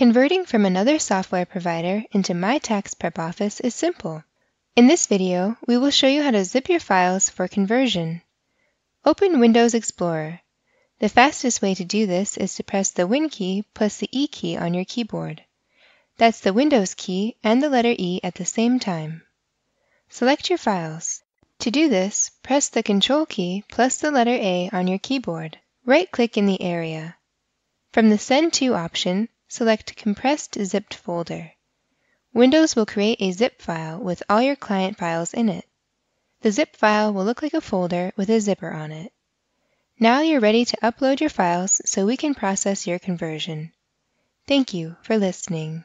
Converting from another software provider into My Tax Prep Office is simple. In this video, we will show you how to zip your files for conversion. Open Windows Explorer. The fastest way to do this is to press the Win key plus the E key on your keyboard. That's the Windows key and the letter E at the same time. Select your files. To do this, press the Control key plus the letter A on your keyboard. Right-click in the area. From the Send To option, select Compressed Zipped Folder. Windows will create a zip file with all your client files in it. The zip file will look like a folder with a zipper on it. Now you're ready to upload your files so we can process your conversion. Thank you for listening.